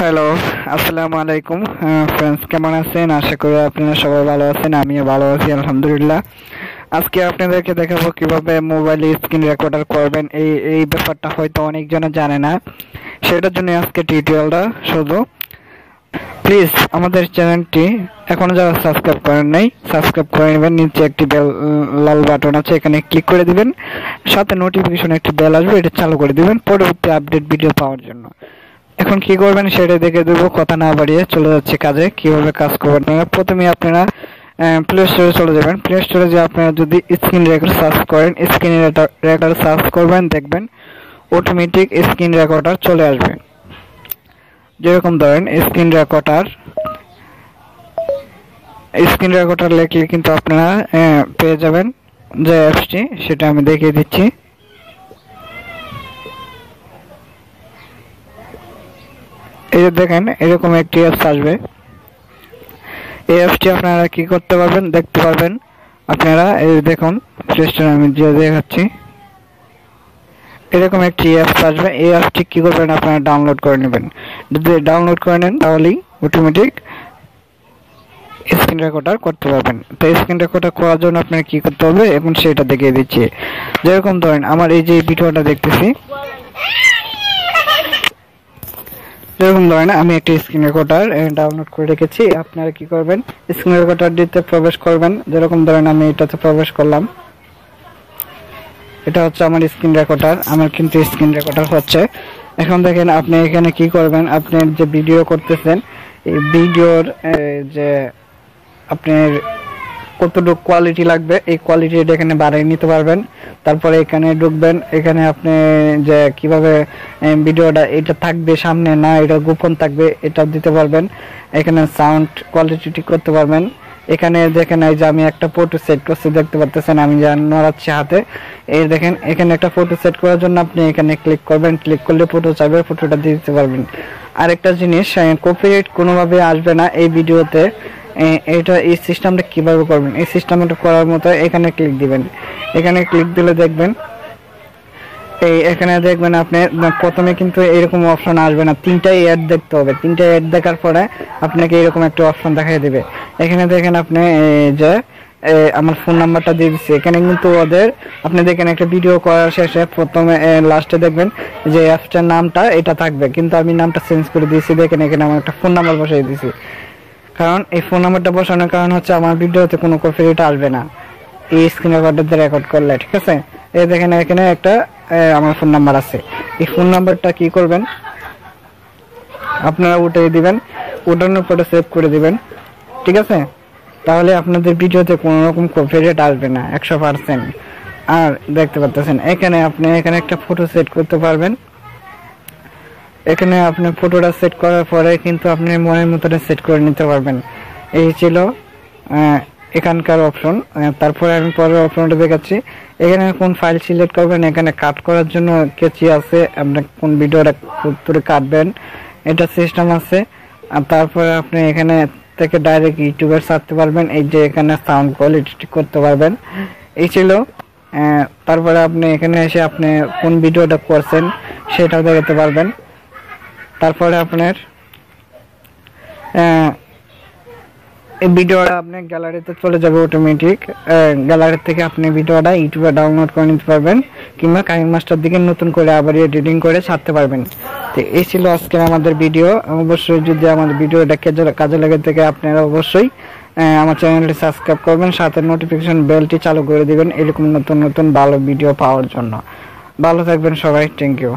Hello আসসালামু আলাইকুম। Friends কেমন আছেন? আশা করি আপনারা সবাই ভালো আছেন, আমিও ভালো আছি, আলহামদুলিল্লাহ। আজকে আপনাদেরকে দেখাবো কীভাবে মোবাইল স্ক্রিন রেকর্ডার করবেন। এই এই ব্যাপারটা হয়তো অনেকজনে জানে না। সেটার জন্য আজকে টিউটোরিয়ালটা শুধু প্লিজ আমাদের চ্যানেলটি এখনও যারা সাবস্ক্রাইব করেন নাই সাবস্ক্রাইব করে নেবেন। নিচে একটি বেল লাল বাটন আছে, এখানে ক্লিক করে দিবেন। সাথে নোটিফিকেশন একটি বেল আসবে, এটা চালু করে দিবেন। পরবর্তী আপডেট ভিডিও পাওয়ার জন্য। এখন কি করবেন সেটা দেখে দেবো, কথা না বাড়িয়ে চলে যাচ্ছে কাজে, কীভাবে কাজ করবেন প্রথমে আপনারা প্লে স্টোরে চলে যাবেন। প্লে স্টোরে যে আপনারা যদি স্ক্রিন রেকর্ড সার্চ করেন স্ক্রিন রেকর্ড সার্চ করবেন, দেখবেন অটোমেটিক স্ক্রিন রেকর্ডার চলে আসবে। যেরকম ধরেন স্ক্রিন রেকর্ডার স্ক্রিন রেকর্ডার লেখলে কিন্তু আপনারা পেয়ে যাবেন যে অ্যাপসটি সেটা আমি দেখিয়ে দিচ্ছি। এই যে দেখেন, এরকম একটি অ্যাপস আসবে। এই অ্যাপসটি আপনারা কি করতে পারবেন, দেখতে পারবেন। আপনারা এই দেখুন স্টোরে আমি যে দেখাচ্ছি। এরকম একটি অ্যাপস আসবে। এই অ্যাপসটি কি করবেন, আপনারা ডাউনলোড করে নেবেন। যদি ডাউনলোড করে নেন, তাহলেই অটোমেটিক স্ক্রিন রেকর্ডার করতে পারবেন। তো স্ক্রিন রেকর্ডার করার জন্য আপনার কি করতে হবে, এখন সেটা দেখিয়ে দিচ্ছি। যেরকম ধরেন, আমার এই যে ভিডিওটা দেখতেছি যেরকম ধরেন আমি একটি স্ক্রিন রেকর্ডার ডাউনলোড করে রেখেছি। আপনারা কি করবেন? স্ক্রিন রেকর্ডার দিতে প্রবেশ করবেন। যেরকম ধরেন আমি এটাতে প্রবেশ করলাম। এটা হচ্ছে আমার স্ক্রিন রেকর্ডার আমার কিন্তু স্ক্রিন রেকর্ডার হচ্ছে। এখন দেখেন, আপনি এখানে কি করবেন? আপনি যে ভিডিও করতেছেন, এই ভিডিওর যে আপনার কতটুকু কোয়ালিটি লাগবে, এই কোয়ালিটি এখানে বাড়িয়ে নিতে পারবেন। তারপরে এখানে ঢুকবেন, এখানে আপনি যে কীভাবে ভিডিওটা এটা থাকবে সামনে না, এটা গোপন থাকবে এটা দিতে পারবেন। এখানে সাউন্ড কোয়ালিটি ঠিক করতে পারবেন। এখানে দেখেন এই যে আমি একটা ফটো সেট করছি, দেখতে পাচ্ছেন আমি যা নড়াচ্ছি হাতে। এই দেখেন, এখানে একটা ফটো সেট করার জন্য আপনি এখানে ক্লিক করবেন ক্লিক করলে ফটো চাইবে ফটোটা দিতে পারবেন। আরেকটা জিনিস কপিরাইট কোনোভাবে আসবে না এই ভিডিওতে এটা এই সিস্টেমটা কীভাবে করবেন? এই সিস্টেমটা করার মতো এখানে ক্লিক দিবেন। এখানে ক্লিক দিলে দেখবেন, এই এখানে দেখবেন আপনি প্রথমে কিন্তু এরকম অপশন আসবে না। তিনটাই অ্যাড দেখতে হবে। তিনটা অ্যাড দেখার পরে আপনাকে এরকম একটা অপশন দেখাই দিবে। এখানে দেখেন আপনি যে আমার ফোন নাম্বারটা দিয়ে দিচ্ছি এখানে কিন্তু ওদের, আপনি দেখেন একটা ভিডিও করার শেষে প্রথমে লাস্টে দেখবেন যে অ্যাপসটার নামটা, এটা থাকবে। কিন্তু আমি নামটা চেঞ্জ করে দিয়েছি। দেখেন এখানে আমার একটা ফোন নাম্বার বসাই দিয়েছি। কারণ এই ফোন নাম্বারটা বসানোর কারণ হচ্ছে আমার ভিডিওতে কোনো কপিরাইট আসবে না। এই স্ক্রিন রেকর্ডার রেকর্ড করলে, ঠিক আছে? এই দেখেন, এখানে একটা আমার ফোন নাম্বার আছে। এই ফোন নাম্বারটা কি করবেন? আপনারা উঠিয়ে দিবেন, উঠানোর পরে সেভ করে দিবেন, ঠিক আছে? তাহলে আপনাদের ভিডিওতে কোনো রকম কপিরাইট আসবে না, একশো পার্সেন্ট আর দেখতে পাচ্ছেন, এখানে আপনি এখানে একটা ফটো সেট করতে পারবেন। এখানে আপনি ফটোটা সেট করার পরে কিন্তু আপনি মনের মতন সেট করে নিতে পারবেন। এই ছিল এখানকার অপশন তারপরে আমি পরের অপশনটা দেখাচ্ছি। এখানে কোন ফাইল সিলেক্ট করবেন, এখানে কাট করার জন্য কেচি আছে। আপনি কোন ভিডিওটা করে কাটবেন, এটা সিস্টেম আছে। আর তারপরে আপনি এখানে থেকে ডাইরেক্ট ইউটিউবে ছাড়তে পারবেন। এই যে এখানে সাউন্ড কোয়ালিটি করতে পারবেন। এই ছিল তারপরে আপনি এখানে এসে আপনি কোন ভিডিওটা করছেন, সেটাও দেখাতে পারবেন। তারপরে আপনার এই ভিডিওটা আপনার গ্যালারিতে চলে যাবে অটোমেটিক গ্যালারি থেকে আপনি ভিডিওটা ইউটিউবে ডাউনলোড করে নিতে পারবেন, কিংবা কাহিনী মাস্টার দিকে নতুন করে আবার এডিটিং করে ছাড়তে পারবেন। তো এই ছিল আজকের আমাদের ভিডিও অবশ্যই যদি আমাদের ভিডিওটা কাজে লাগে থেকে, আপনারা অবশ্যই আমার চ্যানেলটি সাবস্ক্রাইব করবেন, সাথে নোটিফিকেশন বেলটি চালু করে দিবেন, এরকম নতুন নতুন ভালো ভিডিও পাওয়ার জন্য। ভালো থাকবেন সবাই থ্যাংক ইউ